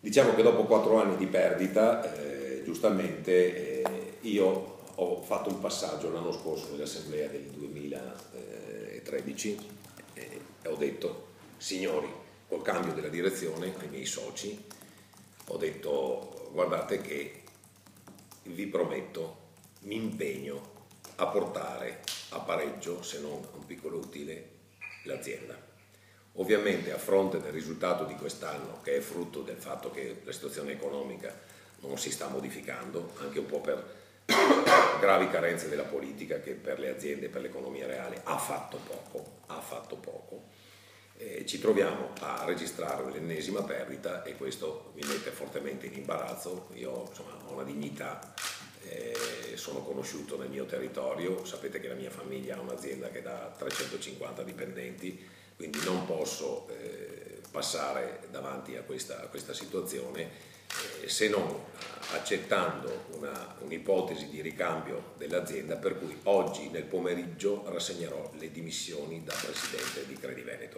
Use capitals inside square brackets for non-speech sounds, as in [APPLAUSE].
Diciamo che dopo quattro anni di perdita, eh, giustamente eh, io ho fatto un passaggio l'anno scorso nell'assemblea del 2013 e ho detto, signori, col cambio della direzione ai miei soci, ho detto, guardate che vi prometto, mi impegno a portare a pareggio, se non a un piccolo utile, l'azienda. Ovviamente a fronte del risultato di quest'anno, che è frutto del fatto che la situazione economica non si sta modificando, anche un po' per [COUGHS] gravi carenze della politica che per le aziende e per l'economia reale ha fatto poco, ha fatto poco. Eh, ci troviamo a registrare l'ennesima perdita e questo mi mette fortemente in imbarazzo. Io insomma, ho una dignità, eh, sono conosciuto nel mio territorio, sapete che la mia famiglia ha un'azienda che ha 350 dipendenti, quindi non posso eh, passare davanti a questa, a questa situazione eh, se non accettando un'ipotesi un di ricambio dell'azienda per cui oggi nel pomeriggio rassegnerò le dimissioni da Presidente di Credi Veneto.